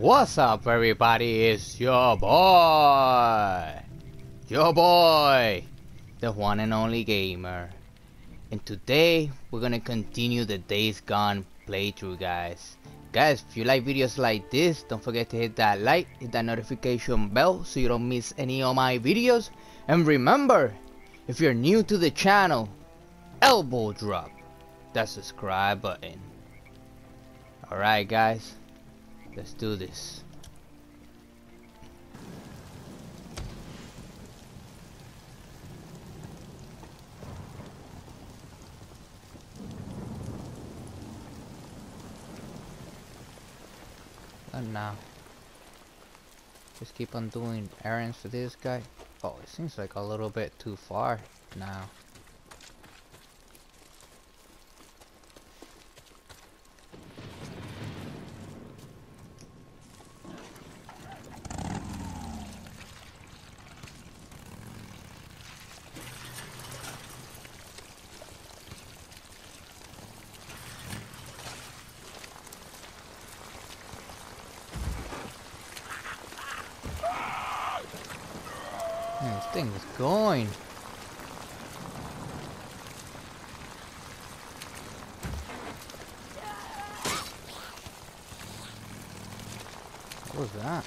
What's up everybody, it's your boy! Your boy! The one and only gamer. And today, we're gonna continue the Days Gone playthrough guys. Guys, if you like videos like this, don't forget to hit that like, hit that notification bell so you don't miss any of my videos. And remember, if you're new to the channel, elbow drop that subscribe button. Alright guys, let's do this. And now, just keep on doing errands for this guy. Oh, it seems like a little bit too far now. Man, this thing is going. What was that?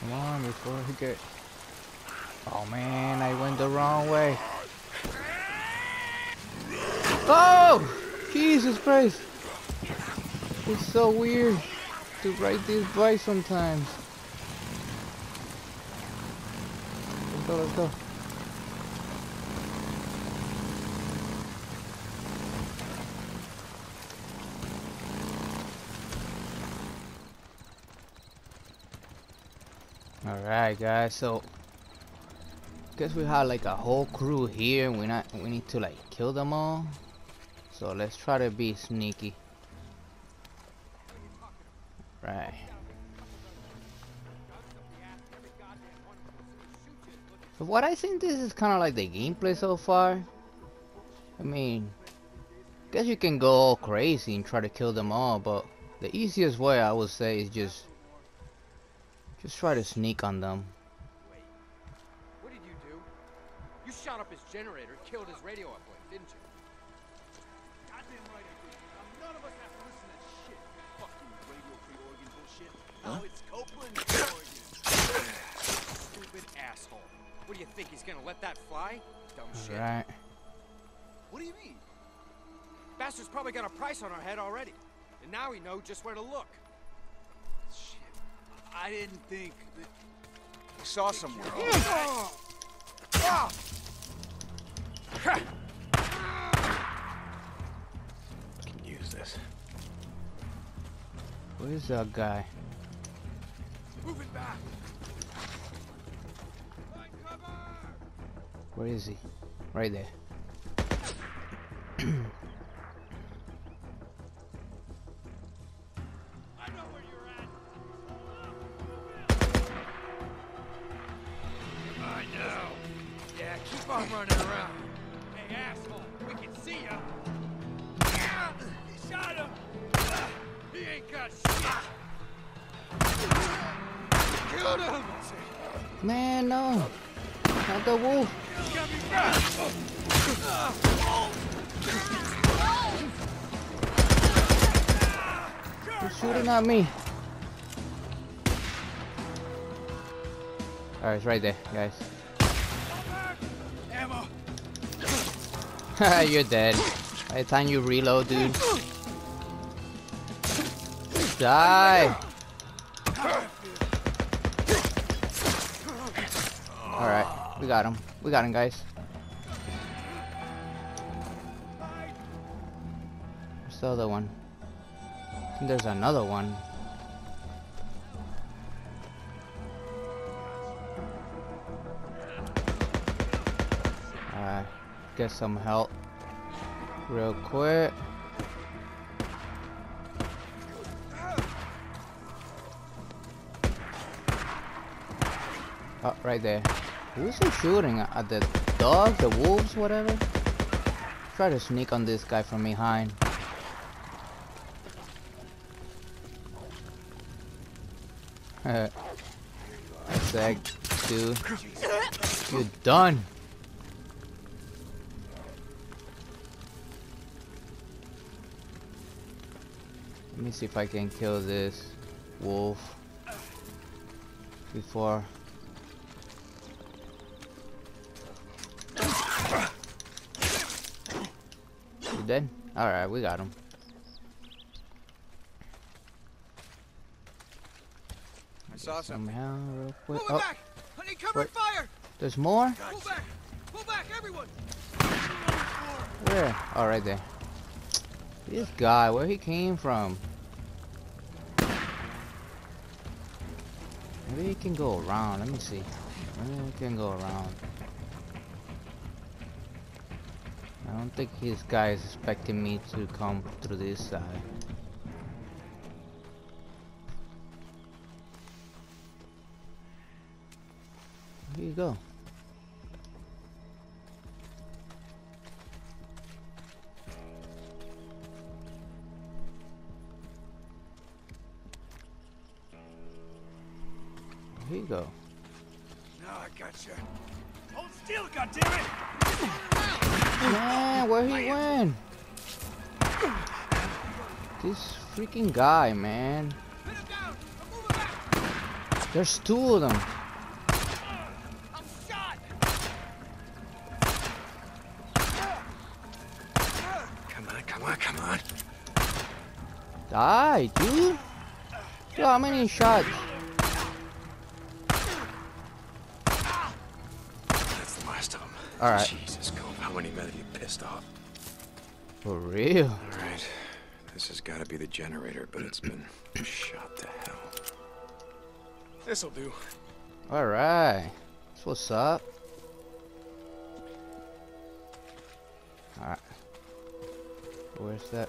Come on, before he get... Oh man, I went the wrong way. Oh! Jesus Christ! It's so weird to ride this bike sometimes. Let's go, let's go. Alright guys, so guess we have like a whole crew here and we not we need to like kill them all. So let's try to be sneaky. Right. What I think this is kind of like the gameplay so far. I mean, guess you can go all crazy and try to kill them all, but the easiest way I would say is just just try to sneak on them. What did you do? You shot up his generator, killed his radio uplink, didn't you? Asshole. What do you think, he's gonna let that fly? Dumb shit. Right. What do you mean? Bastard's probably got a price on our head already. And now we know just where to look. Shit. I didn't think that... I saw somewhere. Ah. Can use this. Where's that guy? Move it back. Ain't got shit. Killed him. Man, no. Not the wolf. He's shooting at me. Alright, it's right there, guys. You're dead. By the time you reload, dude. Die! We got him. We got him, guys. Where's the other one? I think there's another one. Alright, get some help real quick. Oh, right there. Who's he shooting at? The dogs, the wolves, whatever? Try to sneak on this guy from behind. That's that, dude. You're done. Let me see if I can kill this wolf before dead? Alright, we got him. I saw something. Somehow, real quick. Oh, back! I need cover Wait. and fire! there's more? Pull back! Pull back, everyone! Where? Oh, right there. This guy, where he came from? Maybe he can go around. Let me see. Maybe he can go around. Think this guy is expecting me to come through this side. Here you go. Guy, man. Pin him down! I'm moving back! There's two of them. Come on, come on, come on. Die, dude. Yo, how many shots? That's the last of them. Alright. Jesus, Cove, how many men have you pissed off? For real? All right. This has got to be the generator, but it's been shot to hell. This'll do. Alright. That's what's up. Alright. Where's that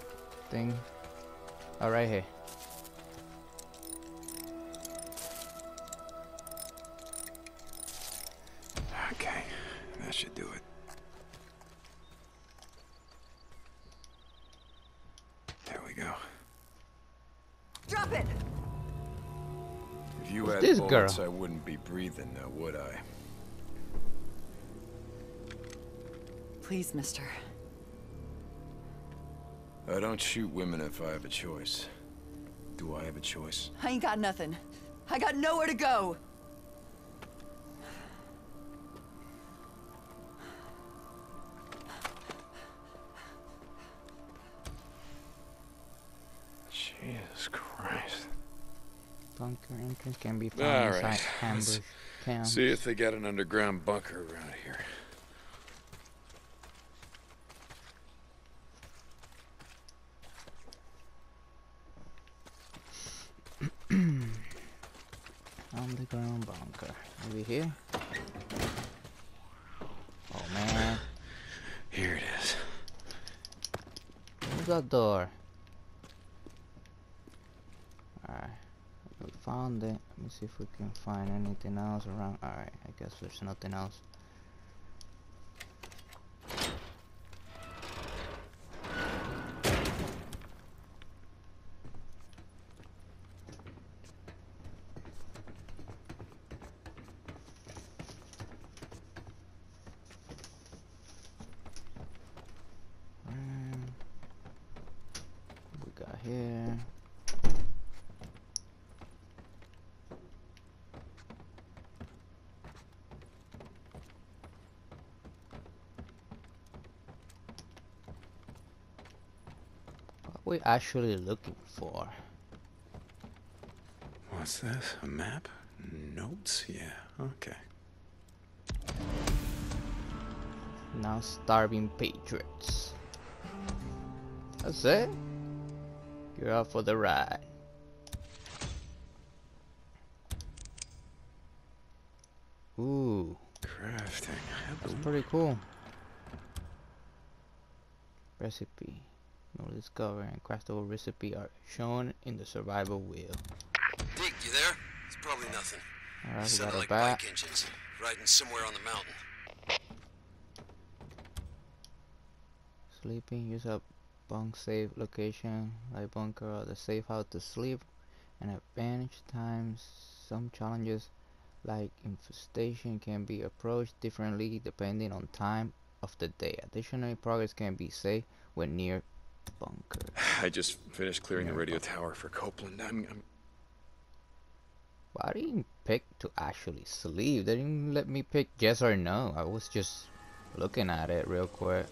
thing? Oh, right here. Be breathing now, would I? Please, mister. I don't shoot women if I have a choice. Do I have a choice? I ain't got nothing. I got nowhere to go. Can be found All inside right, ambush let's. See if they got an underground bunker around here. Underground bunker. Maybe here? Oh man. Here it is. Where's that door? Alright. We found it. Let me see if we can find anything else around. Alright, I guess there's nothing else. Um, we got here. What we actually looking for? What's this? A map? Notes? Yeah, okay. Now starving patriots. That's it. You're out for the ride. Ooh, Crafting. that's pretty cool. Recipe. No discover and craftable recipe are shown in the survival wheel. Deke, you there? It's probably nothing. Alright, we got a like bat. bike engines riding somewhere on the mountain. Sleeping, use a bunk safe location like bunker or the safe house to sleep. And at advantage times, some challenges like infestation can be approached differently depending on time of the day. Additionally, progress can be safe when near bunker. I just finished clearing the radio tower for Copeland. I'm, I'm Why didn't pick to actually sleep? They didn't let me pick yes or no. I was just looking at it real quick.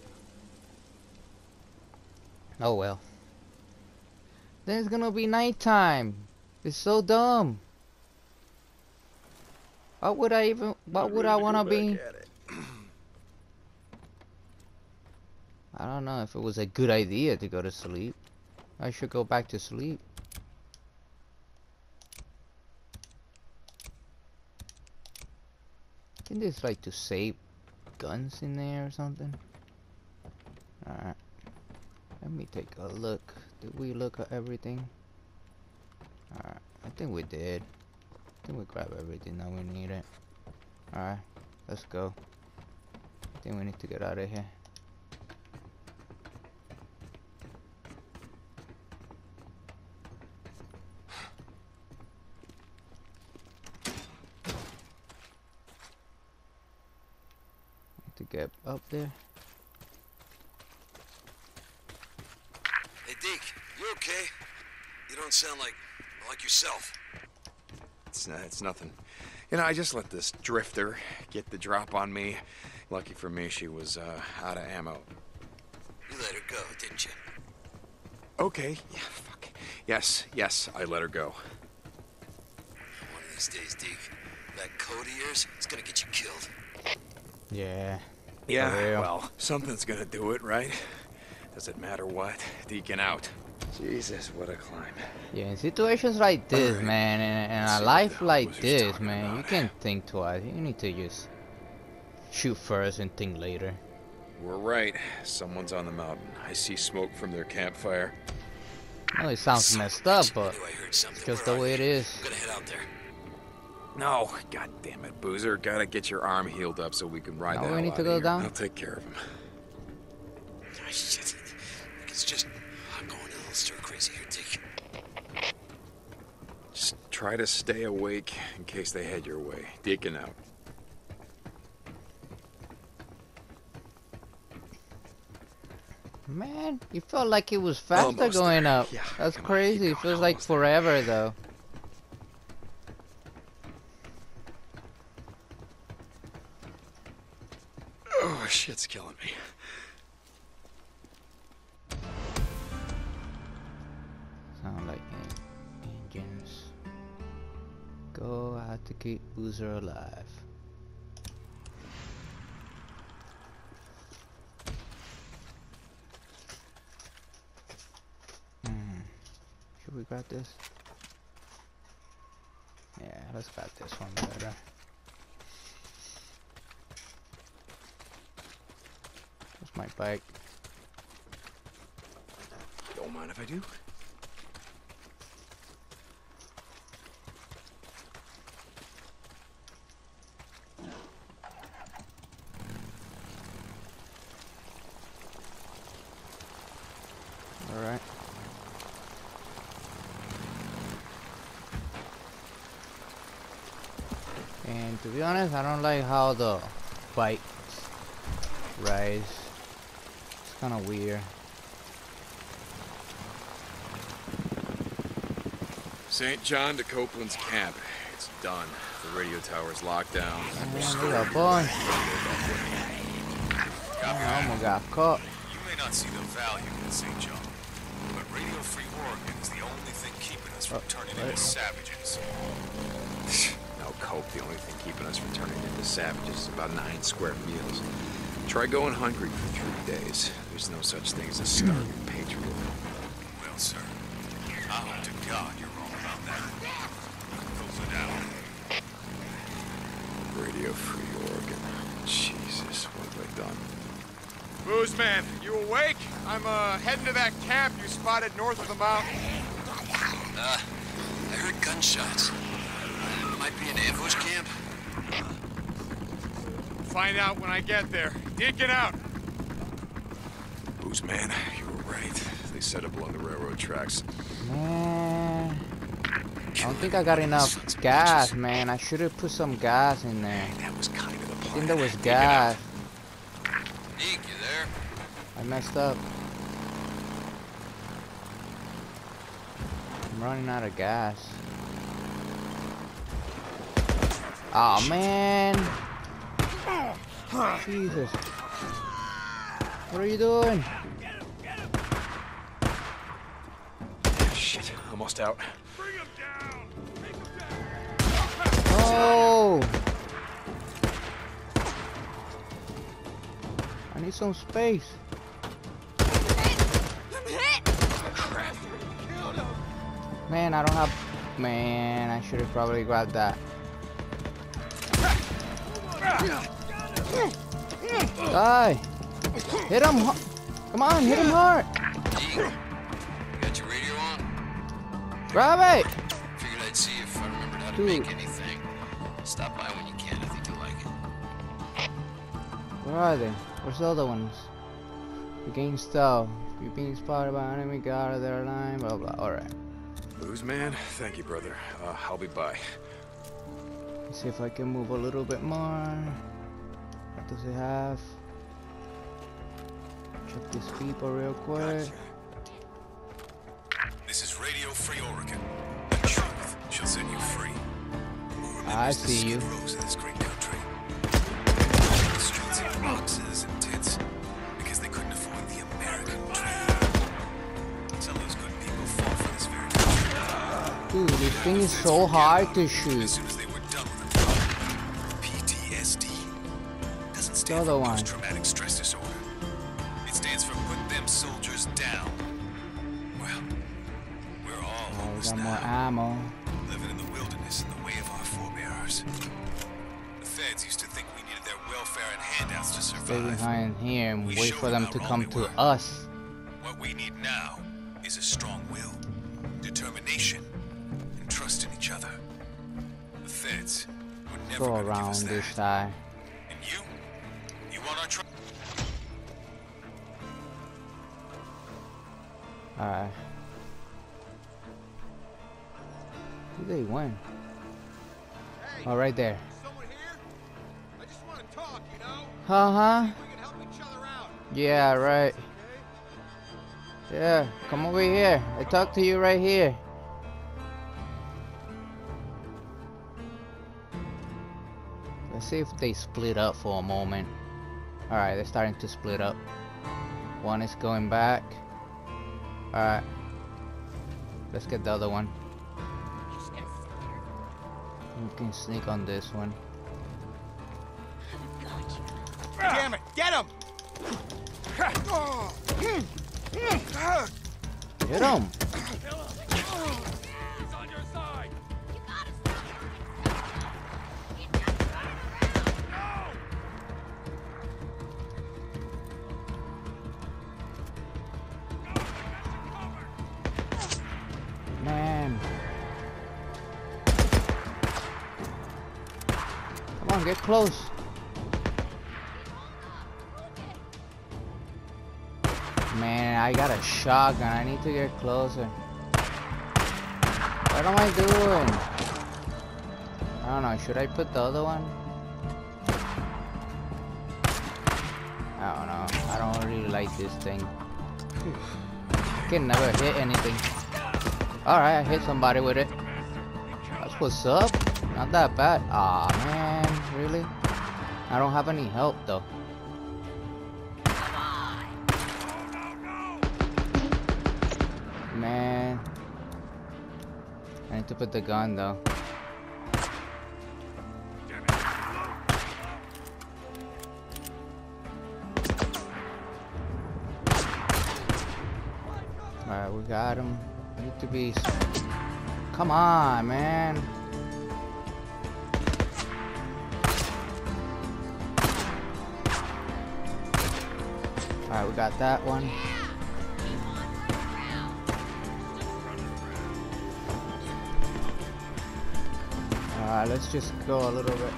Oh well. Then it's gonna be nighttime. It's so dumb. Why would I even? What would I wanna be? I don't know if it was a good idea to go to sleep. I should go back to sleep. Think there's like to save guns in there or something. Alright. Let me take a look. Did we look at everything? Alright. I think we did. I think we grabbed everything that we needed. Alright. Let's go. I think we need to get out of here. Need to get up there. Hey, Deke, you okay? You don't sound like like yourself. It's, uh, it's nothing. You know, I just let this drifter get the drop on me. Lucky for me, she was uh, out of ammo. You let her go, didn't you? Okay, yeah, fuck. Yes, yes, I let her go. One of these days, Deke, that code of yours is gonna get you killed. Yeah. Yeah, oh, real. well, something's gonna do it, right? Does it matter what? Deacon out. Jesus, what a climb. Yeah, in situations like this, Alright. man, and, and a life like this, man, you can't think twice. You need to just shoot first and think later. We're right. Someone's on the mountain. I see smoke from their campfire. I know it sounds messed up, but I knew I heard something. it's just the way it is. I'm gonna head out there. No, god damn it, Boozer. Gotta get your arm healed up so we can ride Now the we hell need to go here. down? I'll take care of him. Ah, shit. It's just I'm going a little stir crazy here, Deke. Just try to stay awake in case they head your way. Deacon out. Man, you felt like it was faster Almost going there. up. Yeah, That's come on, crazy. It feels like almost there. forever, though. To keep Boozer alive. Hmm. Should we grab this? Yeah, let's grab this one better. That's my bike. Don't mind if I do. Alright. And to be honest, I don't like how the bikes rise. It's kind of weird. St. John to Copeland's camp. It's done. The radio tower's locked down. A bunch. I almost got caught. You may not see the value in St. John, but Radio Free Oregon is the only thing keeping us from Oh, turning right. into savages. No cope. The only thing keeping us from turning into savages is about nine square meals. Try going hungry for three days. There's no such thing as a starving patriot. Well, sir, I hope to God you're wrong about that. Copeland out. Radio Free Oregon. Jesus, what have I done? Booze man, you awake? I'm uh heading to that camp you spotted north of the mountain. Uh, I heard gunshots. Might be an ambush find out when I get there. Deke, get out! Booze man? You were right. They set up along the railroad tracks. Man, I don't think I got enough gas, man. I should have put some gas in there. That was kind of the I plan. think there was gas. Deke, you there? I messed up. I'm running out of gas. Oh man! Jesus! What are you doing? Shit, almost out. Oh! I need some space. Man, I don't have. Man, I should have probably grabbed that. Die! Hit him! hu- Come on, hit him hard! Deke, you got your radio on? Grab it! Figured I'd see if I remembered how to Dude. make anything. Stop by when you can. I think you'll like it. Where are they? Where's the other ones? Regain stealth. You're being spotted by an enemy guard of their line, blah blah. Alright. Booze man? Thank you, brother. Uh, I'll be by. Let's see if I can move a little bit more. What does it have? Check these people real quick. This is Radio Free Oregon. The truth shall set you free. I see you. skid rows of this great country? Streets in boxes and tents because they couldn't afford the American dream. Some good people for this very country. Dude, this thing is so hard to shoot. Stand other one. post-traumatic stress disorder. It stands for put them soldiers down. Well, we're all Oh, we homeless got more now, ammo. living in the wilderness in the way of our forebears. The feds used to think we needed their welfare and handouts to survive. Stay behind here and We wait for them to come to us. What we need now is a strong will, determination, and trust in each other. The feds were never Go around this that. Alright. Who they win? Oh, right there. Someone here? I just want to talk, you know? Uh huh. We can help each other out, Yeah, right. okay? Yeah, come over here. I talk to you right here. Let's see if they split up for a moment. Alright, they're starting to split up. One is going back. Alright. Let's get the other one. We can sneak on this one. Damn it, get him! Hit him! Get close. Man, I got a shotgun. I need to get closer. What am I doing? I don't know. Should I put the other one? I don't know. I don't really like this thing. I can never hit anything. Alright, I hit somebody with it. That's what's up. Not that bad. Aw, man. Really? I don't have any help, though. Man. I need to put the gun, though. Alright, we got him. Need to be. Come on, man. Got that one. Alright, let's just go a little bit.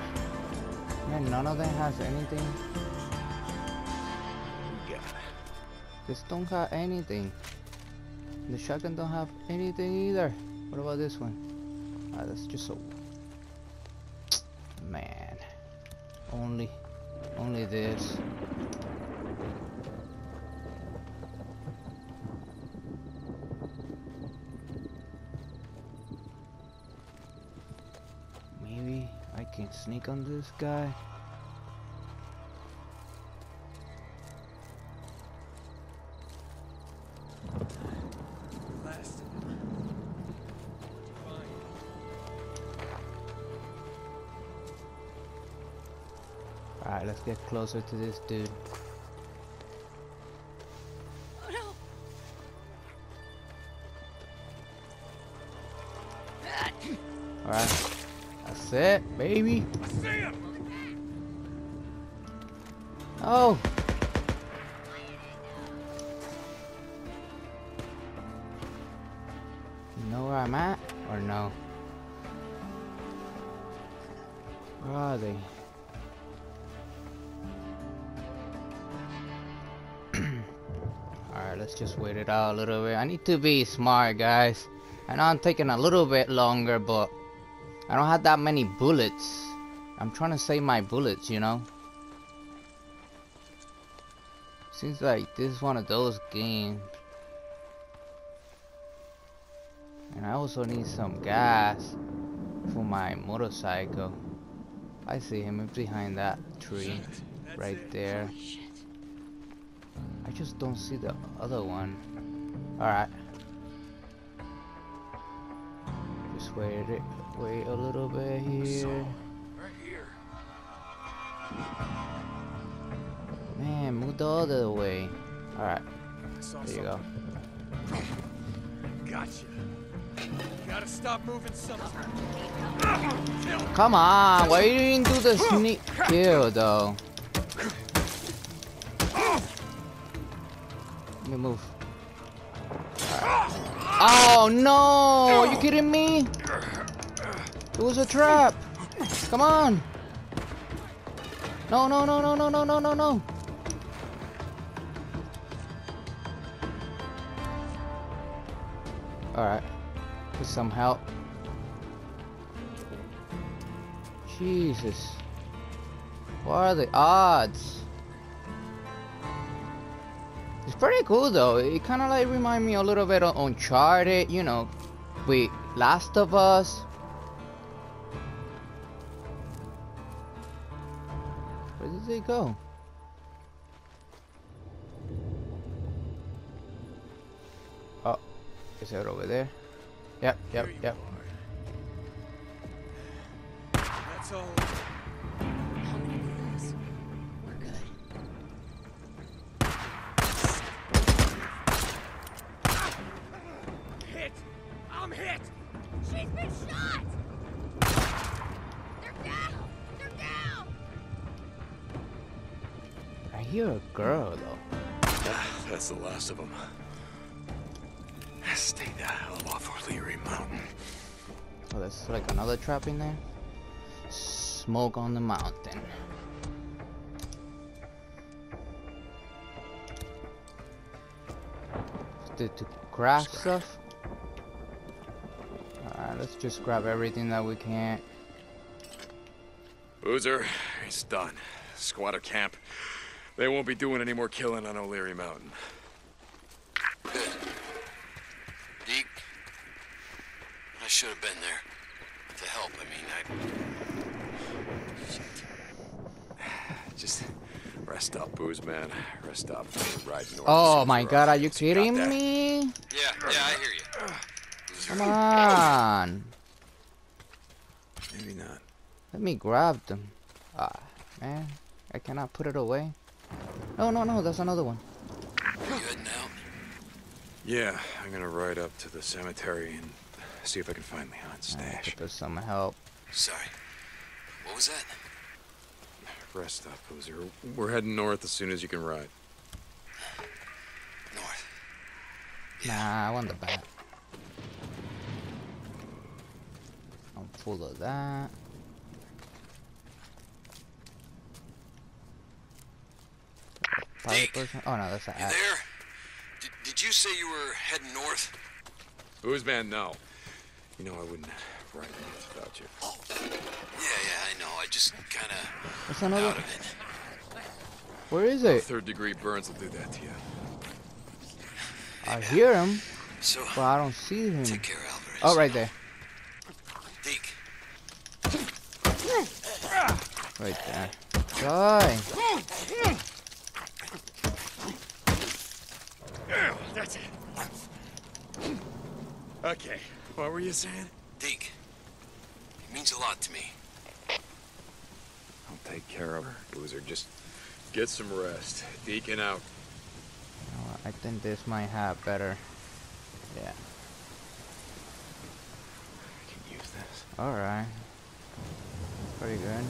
Man, none of them has anything. Yeah. This don't have anything. The shotgun don't have anything either. What about this one? Ah, that's just a man. Only, only this. Sneak on this guy. Alright, let's get closer to this dude. To be smart, guys. I know I'm taking a little bit longer, but I don't have that many bullets. I'm trying to save my bullets, you know? Seems like this is one of those games. And I also need some gas for my motorcycle. I see him behind that tree right there. I just don't see the other one. Alright. Wait it wait a little bit here. Right here. Man, move the other way. Alright, there you go. Gotcha. You gotta stop moving sometime. Come on, why you didn't do the sneak kill though? Let me move. Alright. Oh no! Are you kidding me? It was a trap! Come on! No, no, no, no, no, no, no, no, no! Alright. With some help. Jesus. What are the odds? It's pretty cool though. It kind of like remind me a little bit of Uncharted, you know, with Last of Us. Go? Oh, is that over there? Yep, yep, yep. That's all. There's like trap in there. Smoke on the mountain. To, to craft stuff. Alright, let's just grab everything that we can. Boozer, it's done. Squatter camp. They won't be doing any more killing on O'Leary Mountain. Good. Deke, I should have been there to help. I mean, I. Just rest up, Booze, man. Rest up. Ride north. Oh my god, we're you. Kidding me? Yeah, yeah, I hear you. Come on. Maybe not. Let me grab them. Ah, man. I cannot put it away. No, no, no, that's another one. Yeah, I'm gonna ride up to the cemetery and See if I can find Leon's stash. Right, there's some help. Sorry. What was that? Rest up, loser. We're heading north as soon as you can ride. North? Yeah. Nah, I want the bat. I'm full of that. Hey, oh no, that's an app. there? D did you say you were heading north? Booze man? You know I wouldn't write north without you. Oh. Yeah, yeah, I know. I just kind of That's another. out of it. Where is it? Third degree burns will do that to you. I hear him, So, but I don't see him. take care, Alvarez. Oh, right there. Deke, Right there. Die. That's it. Okay, what were you saying? Deke. It means a lot to me. I'll take care of her. Boozer, just get some rest. Deacon out. Oh, I think this might have better. Yeah. I can use this. Alright. Pretty good.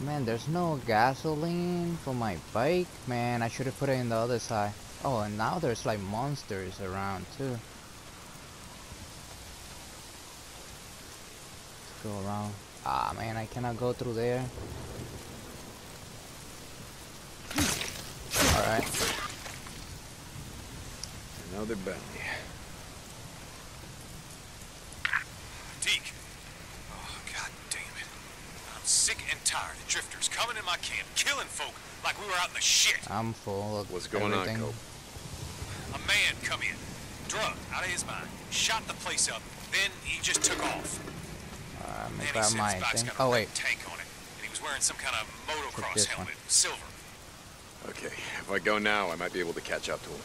Man, there's no gasoline for my bike. Man, I should have put it in the other side. Oh, and now there's like monsters around too. Let's go around. Ah, man, I cannot go through there. Alright. Another bounty. Deke. Oh, god damn it. I'm sick and tired of drifters coming in my camp, killing folk like we were out in the shit. I'm full of What's going everything. on, Cope? A man come in, drunk, out of his mind, shot the place up, then he just took off. Uh, Then make he that said his bike's thing. got a Oh wait, tank on it, and he was wearing some kind of motocross this one. helmet, silver. Okay, if I go now, I might be able to catch up to him.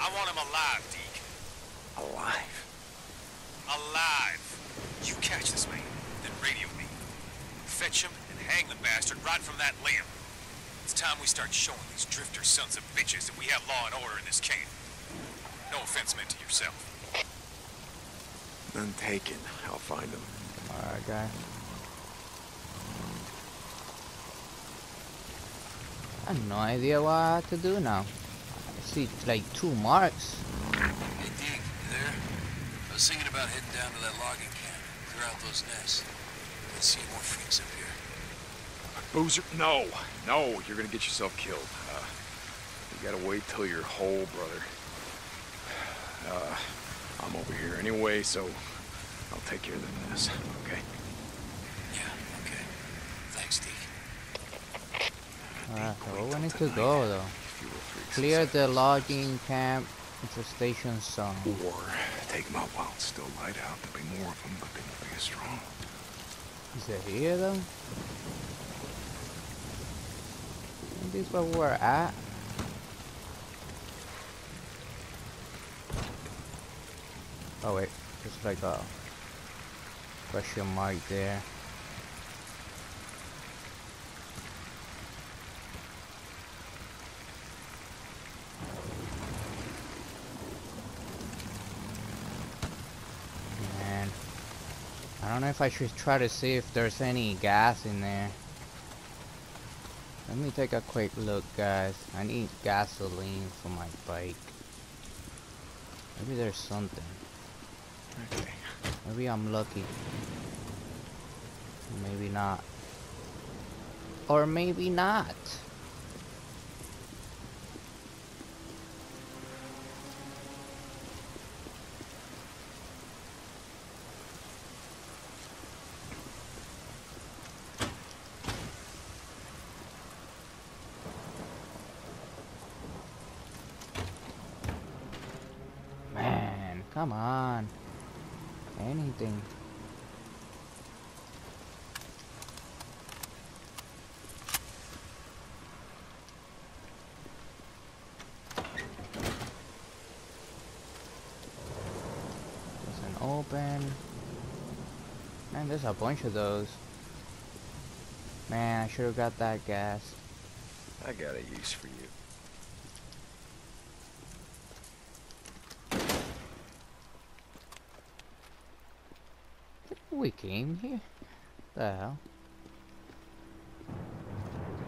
I want him alive, Deke. Alive? Alive. You catch this man, then radio me. Fetch him and hang the bastard right from that limb. It's time we start showing these drifter sons of bitches that we have law and order in this camp. No offense meant to yourself. None taken. I'll find them. alright, guy. I have no idea what to do now. I see like two marks. Hey, Deke, you there? I was thinking about heading down to that logging camp, clear out those nests. Let's see more freaks up here. Boozer, no, no, you're gonna get yourself killed. Uh, you gotta wait till you're whole, brother. Uh, I'm over here anyway, so I'll take care of the mess, okay? Yeah, okay. Thanks, Deke. Alright, so where we need to go though? Clear inside the this. logging camp infestation zone. Or take them out while it's still light out. There'll be more of them, but they won't be as strong. Is it here though? This where we're at? Oh wait, there's like a question mark there. Man, I don't know if I should try to see if there's any gas in there. Let me take a quick look, guys. I need gasoline for my bike. Maybe there's something. Okay. Maybe I'm lucky. Maybe not. Or maybe not. Man, come on. Anything. Open. Man, there's a bunch of those. Man, I should have got that gas. I got a use for you. We came here? The hell?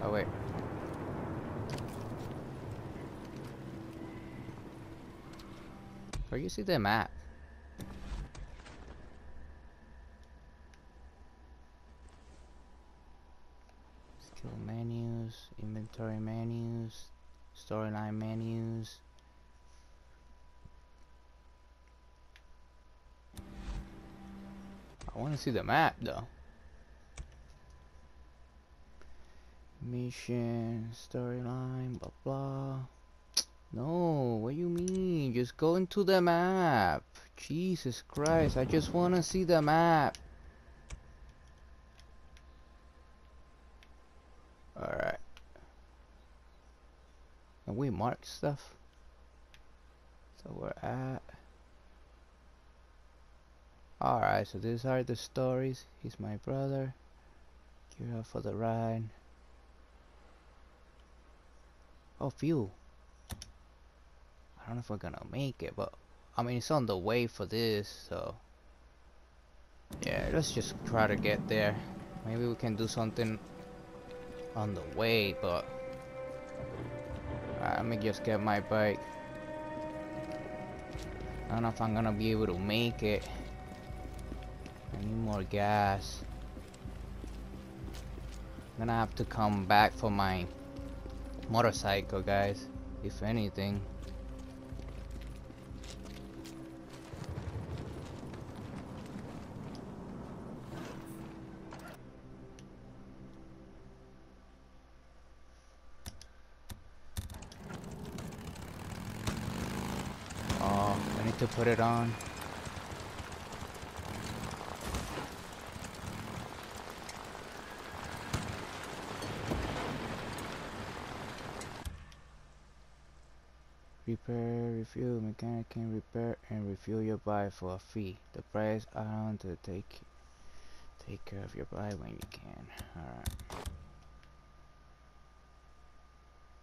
Oh wait. Where you see the map? Kill menus, inventory menus, storyline menus. I want to see the map though. Mission, storyline, blah blah. No, what you mean? Just go into the map. Jesus Christ, I just want to see the map. Alright. And we mark stuff. So we're at. Alright, so these are the stories. He's my brother. Gear up for the ride. Oh, fuel. I don't know if we're gonna make it, but I mean, it's on the way for this, so. Yeah, let's just try to get there. Maybe we can do something on the way, but. Alright, let me just get my bike. I don't know if I'm gonna be able to make it. I need more gas. I'm gonna have to come back for my motorcycle, guys. If anything. Oh, I need to put it on. Repair, refuel, mechanic can repair and refuel your bike for a fee. The price add-on to take take care of your bike when you can. Alright.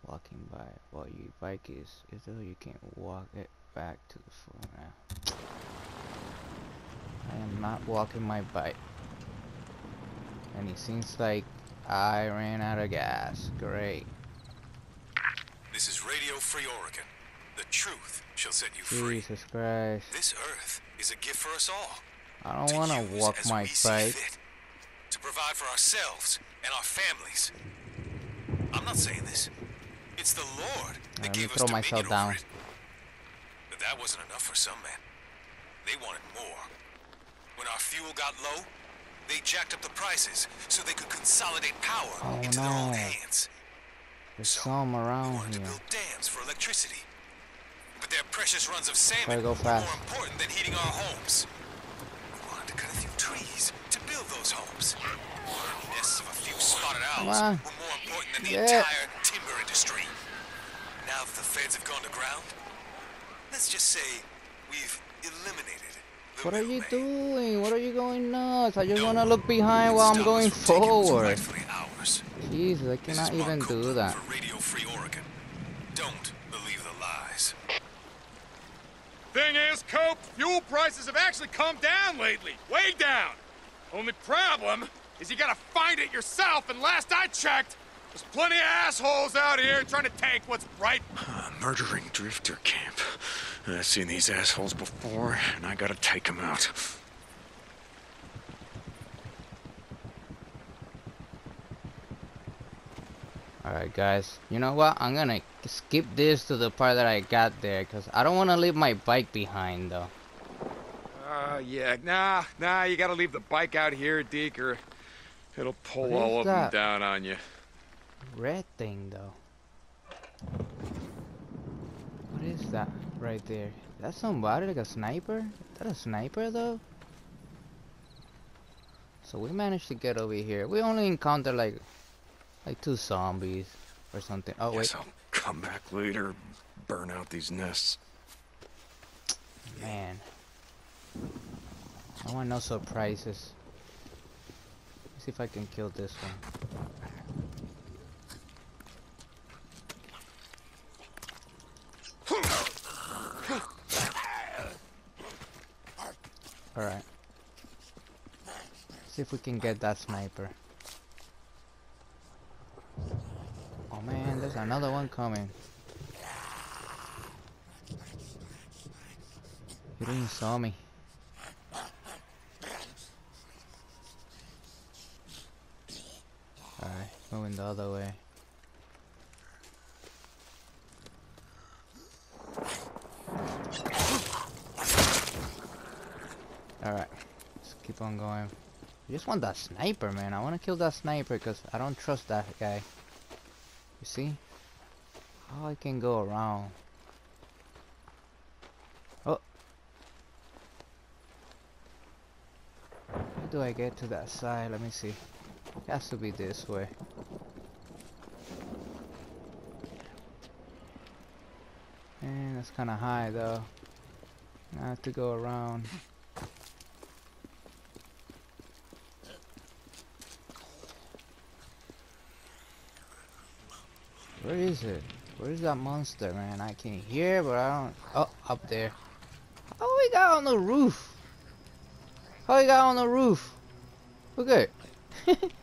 Walking by while your bike is idle, you can walk it back to the floor. I am not walking my bike. And it seems like I ran out of gas. Great. This is Radio Free Oregon. The truth shall set you free. Jesus Christ. This earth is a gift for us all. I don't to want to walk my we bike. fit, to provide for ourselves and our families. I'm not saying this. It's the Lord that Let gave us throw myself down. it. But that wasn't enough for some men. They wanted more. When our fuel got low, they jacked up the prices so they could consolidate power Oh, into their own hands. There's So, some We around wanted to here. build dams for electricity. But their precious runs of salmon go fast. more important than heating our homes. We wanted to cut a few trees to build those homes. Nests of a few spotted owls were more important than the Yeah. entire timber industry. Now that the feds have gone to ground, let's just say we've eliminated the What are you doing? What are you going nuts? I just No want to look behind while I'm going us from taking what's forward. Jesus, I cannot even do that. For Radio Free Oregon. Don't believe the lies. Thing is, Cope, fuel prices have actually come down lately. Way down. Only problem is you gotta find it yourself, and last I checked, there's plenty of assholes out here trying to take what's right. Uh, murdering drifter camp. I've seen these assholes before, and I gotta take them out. Alright, guys. You know what? I'm gonna skip this to the part that I got there because I don't want to leave my bike behind, though. Uh, yeah, nah, nah, you gotta leave the bike out here, Deke, or it'll pull all of that? them down on you. Red thing, though. What is that right there? That's somebody like a sniper? Is that a sniper, though? So we managed to get over here. We only encountered like, like two zombies or something. Oh wait, Guess I'll come back later, burn out these nests. man. I want no surprises. Let's see if I can kill this one. Alright. See if we can get that sniper. Oh man, there's another one coming. You didn't saw me. Alright. Moving the other way. Alright, let's keep on going. I just want that sniper, man. I want to kill that sniper because I don't trust that guy. You see? How I can go around. Oh. How do I get to that side? Let me see. It has to be this way. And that's kind of high though. I have to go around. Where is it? Where is that monster, man? I can't hear, but I don't. Oh, up there. Oh, How we got on the roof? Oh, How we got on the roof? Look at it.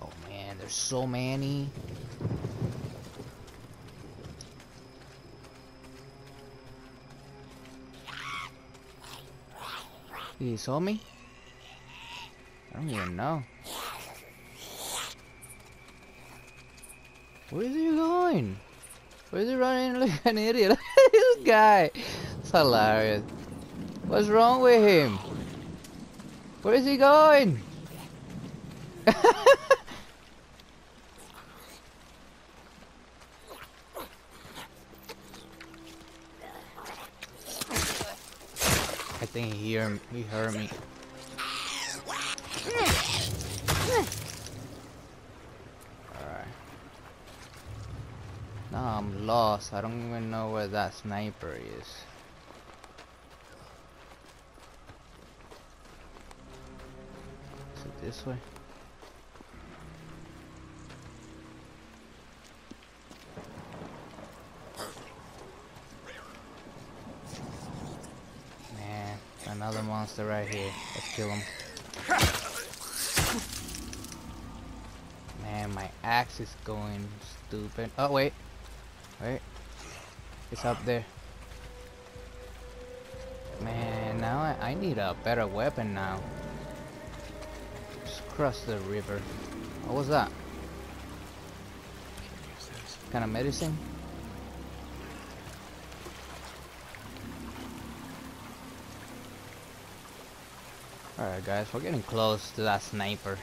oh man, there's so many. He saw me? I don't even know. Where is he going? Where is he running like an idiot? this guy. It's hilarious. What's wrong with him? Where is he going? I think he hear he heard me. Alright. Now I'm lost. I don't even know where that sniper is. Is it this way? Man, another monster right here. Let's kill him. Man, my axe is going stupid. Oh, wait. Wait. It's up there. Man, now I, I need a better weapon now. Just cross the river. What was that? Kind of medicine? Alright guys, we're getting close to that sniper.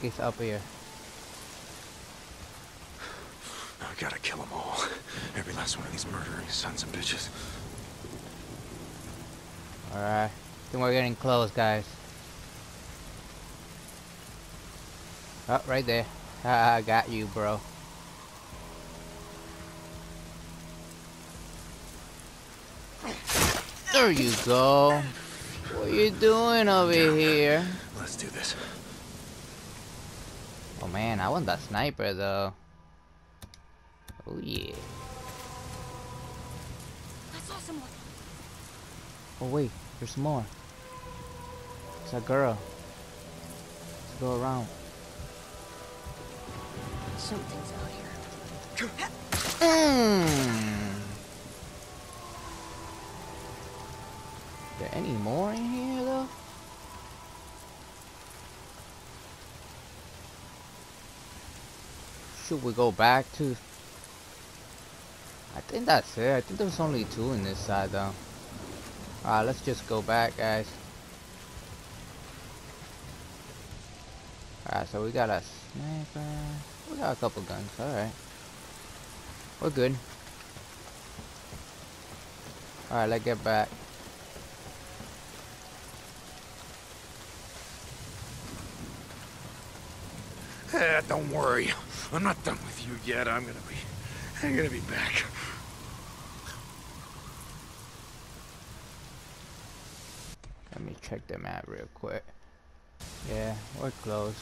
It's up here. I gotta kill them all. Every last one of these murdering sons of bitches. Alright. think we're getting close, guys. Oh, right there. I got you, bro. There you go. What are you doing over here? Let's do this. Oh man, I want that sniper though. Oh yeah. I saw someone. Oh wait, there's more. It's a girl. Let's go around. Something's out here. Mm. There any more in here though? Should we go back to? I think that's it. I think there's only two in this side though. Alright, let's just go back, guys. Alright, so we got a sniper. We got a couple guns. Alright. We're good. Alright, let's get back. Eh, don't worry. I'm not done with you yet. I'm gonna be I'm gonna be back. Let me check the map real quick. Yeah, we're close.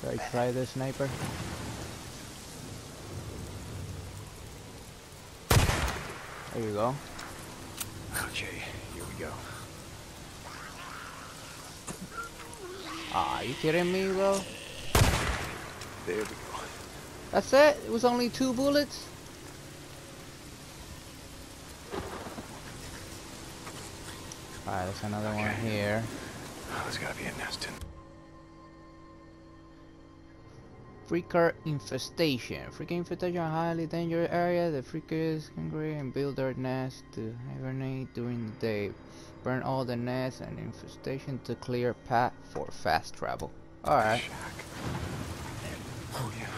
Should I try the sniper? There you go. Okay, here we go. Ah, you kidding me, bro? There we go. That's it? It was only two bullets? Alright, there's another one here. Oh, there's gotta be a nest in. Freaker infestation. Freaker infestation highly dangerous area. The freakers can create and build their nests to hibernate during the day. Burn all the nests and infestation to clear path for fast travel. Alright. Oh, yeah.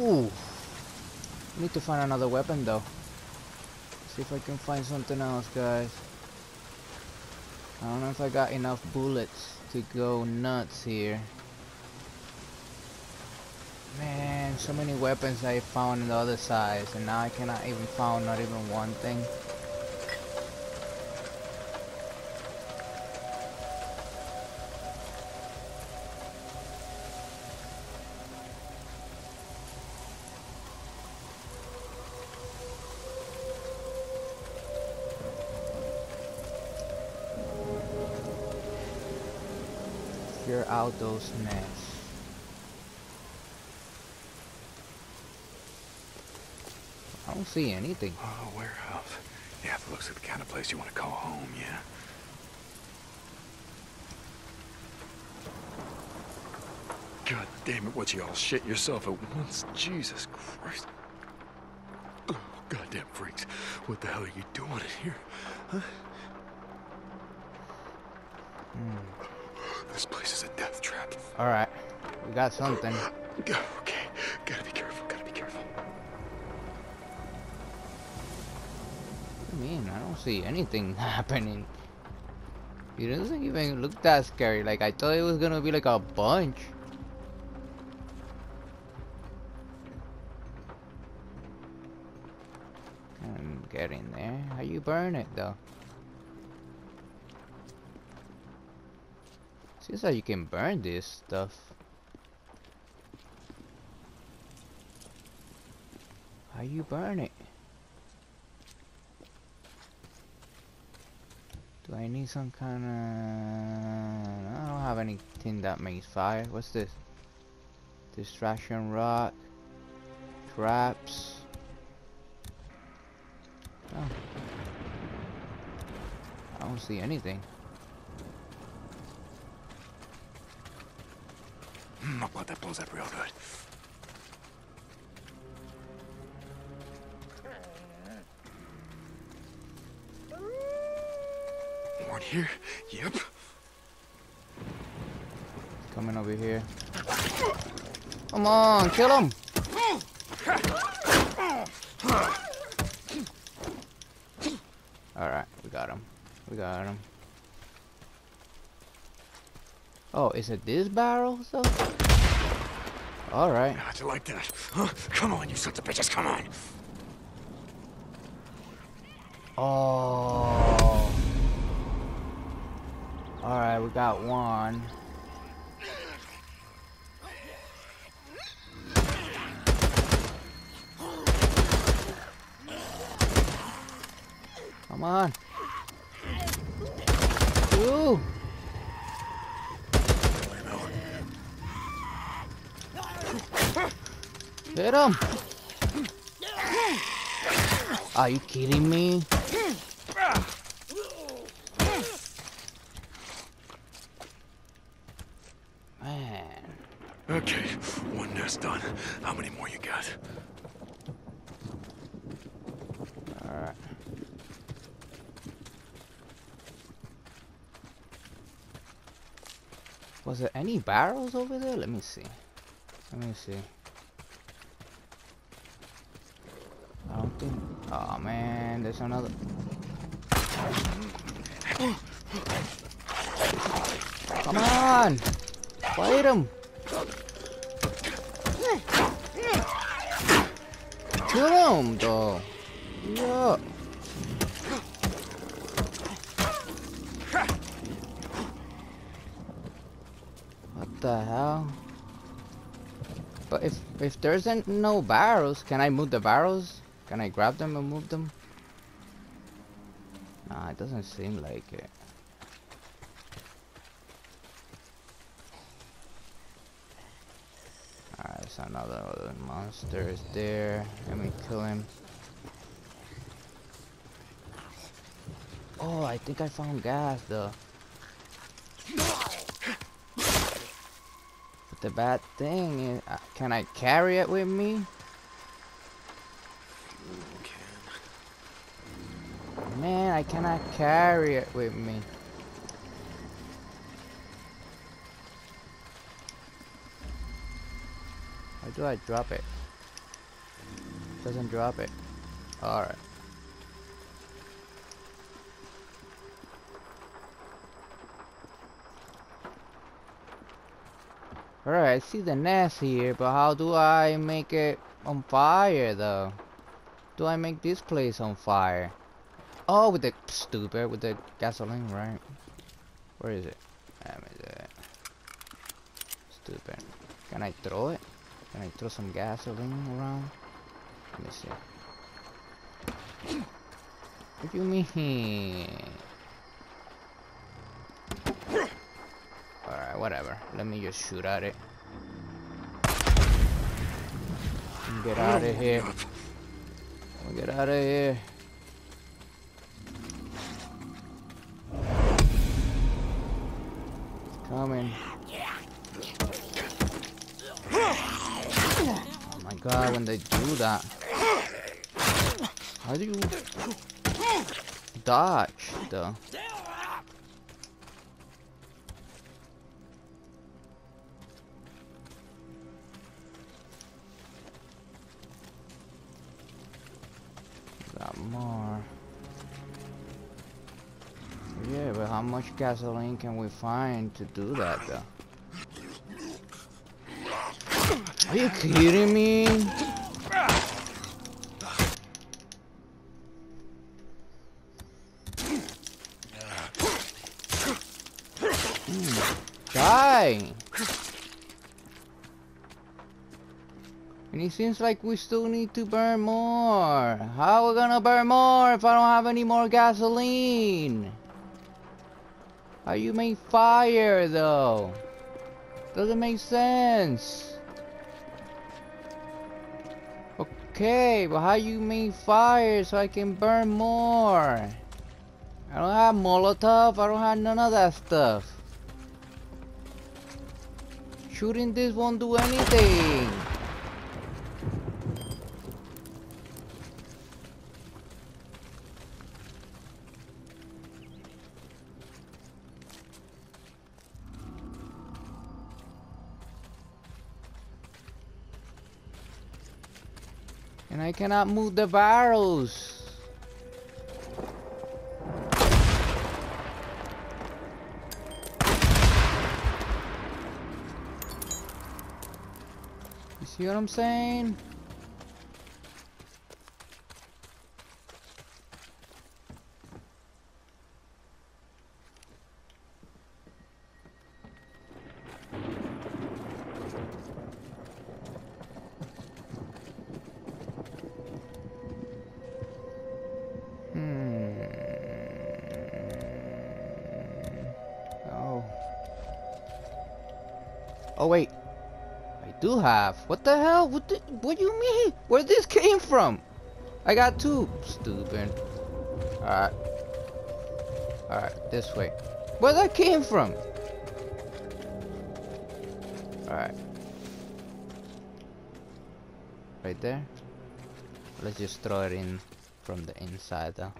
Ooh. Need to find another weapon though. See if I can find something else, guys. I don't know if I got enough bullets to go nuts here. Man, so many weapons I found on the other side, and now I cannot even find not even one thing. Out those nests. I don't see anything. Oh, warehouse. Yeah, it looks like the kind of place you want to call home, yeah. God damn it, what you all shit yourself at once? Jesus Christ. Oh, goddamn freaks. What the hell are you doing in here? Huh? Alright, we got something. Okay. Gotta be careful, gotta be careful. What do you mean? I don't see anything happening. It doesn't even look that scary. Like, I thought it was gonna be like a bunch. I'm getting there. How you burn it though? Seems like you can burn this stuff. How you burn it? Do I need some kind of... I don't have anything that makes fire. What's this? Distraction rock. Traps. Oh. I don't see anything. Hmm, I'll bet that blows up real good. One here? Yep. Coming over here. Come on, kill him! Alright, we got him. We got him. Oh, is it this barrel though? Alright. How'd you like that? Huh? Come on, you sons of bitches, come on! Oh. Alright, we got one. Come on. Ooh. Hit him. Are you kidding me? Man. Okay, one nest done. How many more you got? Alright. Was there any barrels over there? Let me see. Let me see. I don't think. Oh man, there's another. Come on! Fight him! Kill him, though! Yeah. What the hell? But if if there's no barrels, can I move the barrels? Can I grab them and move them? Doesn't seem like it. Alright, so another monster is there. Let me kill him. Oh, I think I found gas though. But the bad thing is, uh, can I carry it with me? Man, I carry it with me. How do I drop it? Doesn't drop it. Alright. Alright, I see the nest here, but how do I make it on fire though? Do I make this place on fire? Oh, with the stupid, with the gasoline, right? Where is it? It. Stupid. Can I throw it? Can I throw some gasoline around? Let me see. What do you mean? Alright, whatever. Let me just shoot at it. Get out of here. Get out of here. Coming. Oh my god, when they do that. How do you dodge though? Gasoline can we find to do that though? Are you kidding me? Hmm. Die! And it seems like we still need to burn more. How are we gonna burn more if I don't have any more gasoline? How you make fire though? Doesn't make sense. Okay, but how you make fire so I can burn more? I don't have Molotov, I don't have none of that stuff. Shooting this won't do anything. Cannot move the barrels. You see what I'm saying? Do have. What the hell? What the, what do you mean? Where this came from? I got two. Stupid. Alright. Alright, this way. Where that came from? Alright. Right there? Let's just throw it in from the inside though.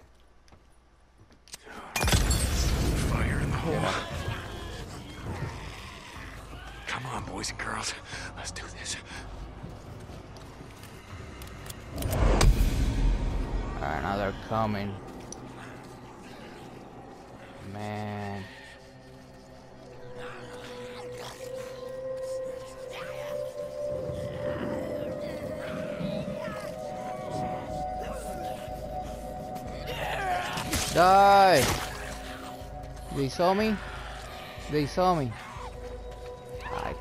Fire in the hole. Yeah. boys and girls. Let's do this. Alright, now they're coming. Man. Die! They saw me? They saw me.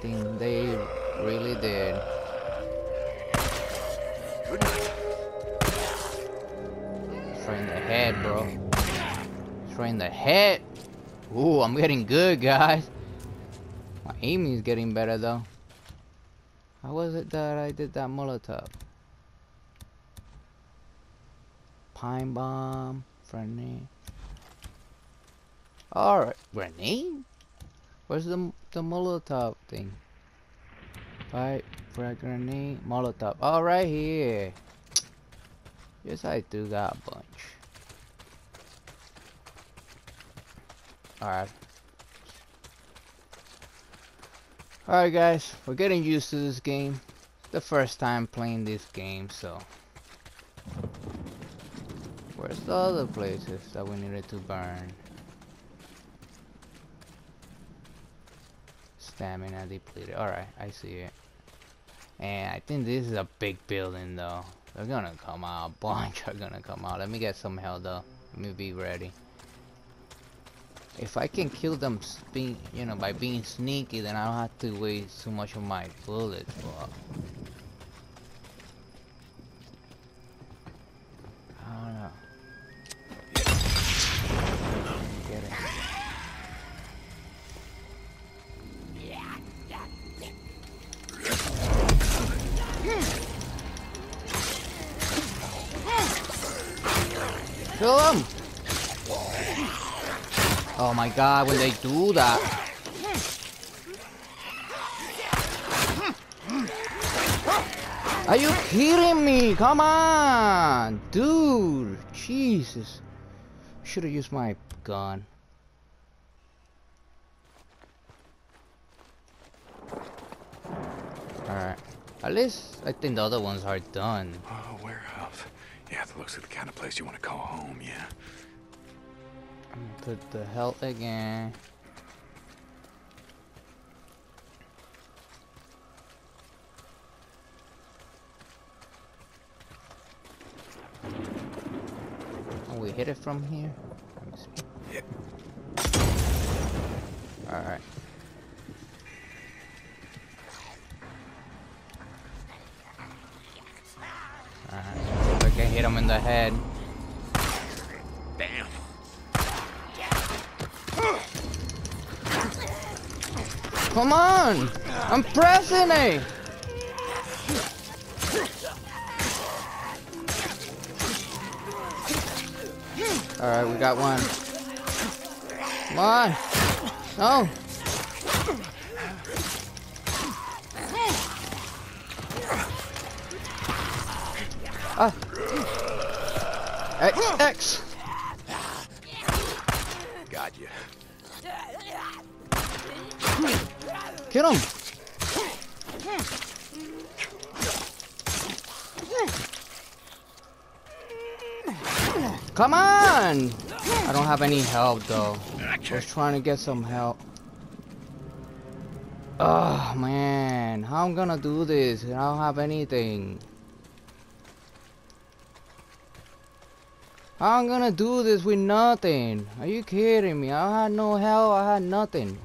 Think they really did. Straight in the head, bro. Straight in the head. Ooh, I'm getting good, guys. My aiming is getting better, though. How was it that I did that Molotov? Pipe bomb, grenade. Alright, grenade? Where's the the Molotov thing? Right, frag grenade, Molotov. Oh, right here. Yes, I do got a bunch. Alright. Alright guys, we're getting used to this game. The first time playing this game, so. Where's the other places that we needed to burn? Stamina depleted. Alright, I see it. And I think this is a big building though. They're gonna come out. Bunch are gonna come out. Let me get some health though. Let me be ready. If I can kill them being, you know, by being sneaky, then I don't have to waste too much of my bullets. I don't know. Kill him! Oh my god, when they do that. Are you kidding me? Come on! Dude! Jesus. Should have used my gun. Alright. At least I think the other ones are done. Oh, warehouse. Uh, Yeah, that looks like the kind of place you want to call home, yeah. Put the health again. Oh, we hit it from here? Let me see. Yeah. Alright. Alright. I hit him in the head. Bam. Come on! I'm pressing it! Alright, we got one. Come on! No! X, X! Got you. Get him! Come on! I don't have any help though. I was trying to get some help. Oh man, how I'm gonna do this? I don't have anything. I'm gonna do this with nothing? Are you kidding me? I had no help, I had nothing.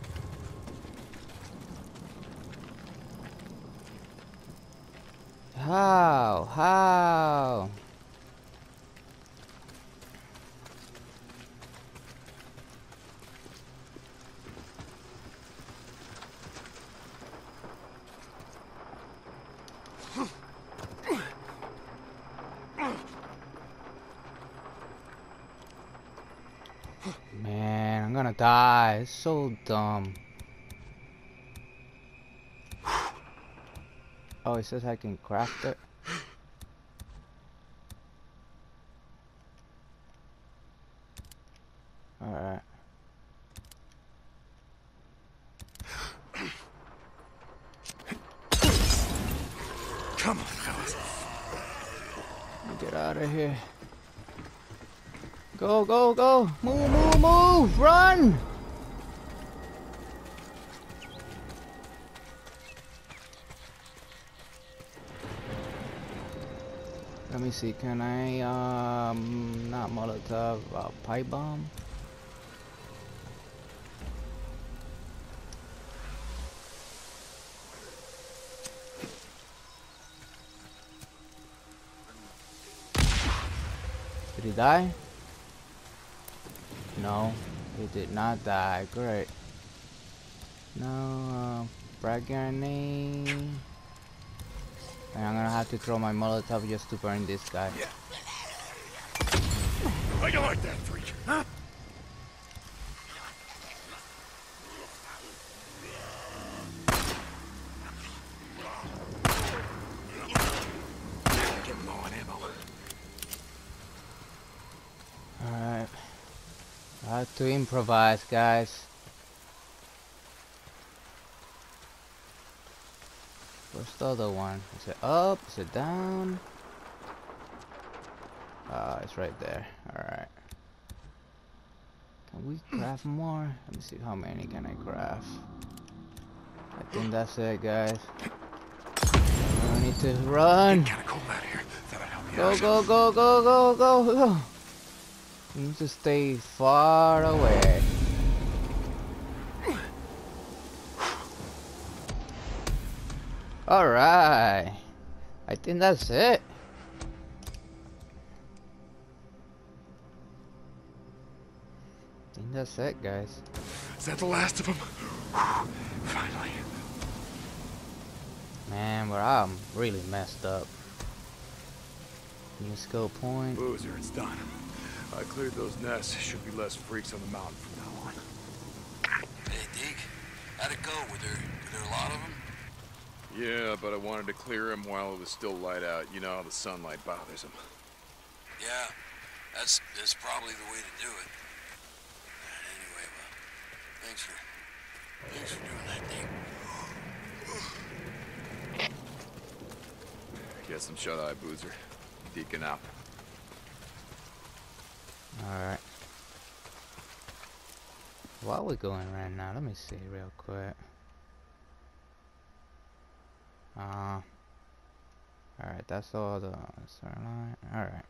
How? How? Man, I'm gonna die. It's so dumb. Oh, it says I can craft it. Alright. Come on, fellas. Get out of here. Go, go, go! Move, move, move! Run! Let me see, can I, um, not Molotov, uh, pipe bomb? Did he die? No, he did not die. Great. No, uh, frag grenade. And I'm gonna have to throw my Molotov just to burn this guy. How you like that, freak? Huh? Getting low ammo. Alright. I have to improvise, guys. Where's the other one? Is it up? Is it down? Ah, it's right there. Alright. Can we craft more? Let me see how many can I craft. I think that's it, guys. I need to run. Kinda cold out here. Thought I'd help you Go, go, go, go, go, go, go. You need to stay far away. Think that's it. I think that's it, guys. Is that the last of them? Finally. Man, but I'm really messed up. New skill point. Boozer, it's done. I cleared those nests. Should be less freaks on the mountain from now on. Hey, Deke, how'd it go? Were there, were there a lot of them? Yeah, but I wanted to clear him while it was still light out. You know how the sunlight bothers him. Yeah, that's that's probably the way to do it. Anyway, well, thanks for thanks for doing that, Deke. Get some shut-eye, Boozer. Deacon out. Alright. What are we going right now? Let me see real quick. Uh, Alright, that's all the line. Alright.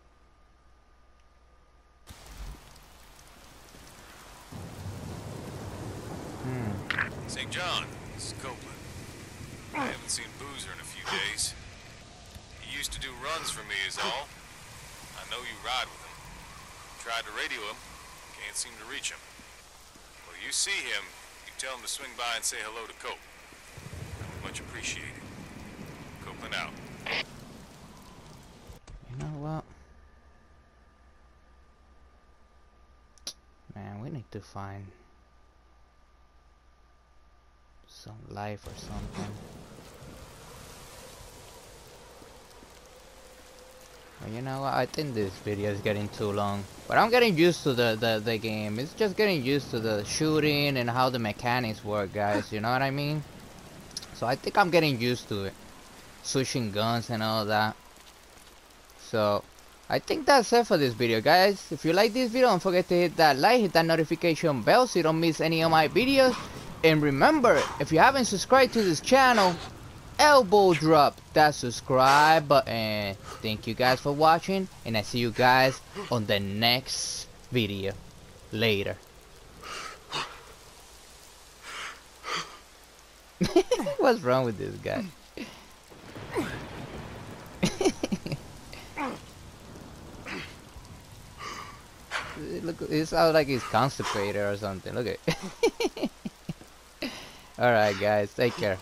Hmm. St. John, this is Copeland. I haven't seen Boozer in a few days. He used to do runs for me is all. I know you ride with him. Tried to radio him, can't seem to reach him. Well, you see him, you tell him to swing by and say hello to Cope. Much appreciated. Out. You know what? Man, we need to find some life or something. But you know what? I think this video is getting too long. But I'm getting used to the, the, the game. It's just getting used to the shooting and how the mechanics work, guys. You know what I mean? So I think I'm getting used to it. Switching guns and all that. So, I think that's it for this video, guys. If you like this video, don't forget to hit that like, hit that notification bell so you don't miss any of my videos. And remember, if you haven't subscribed to this channel, elbow drop that subscribe button. Thank you guys for watching, and I see you guys on the next video. Later. What's wrong with this guy? Look, it sounds like he's constipated or something. Look at. Alright, guys, take care.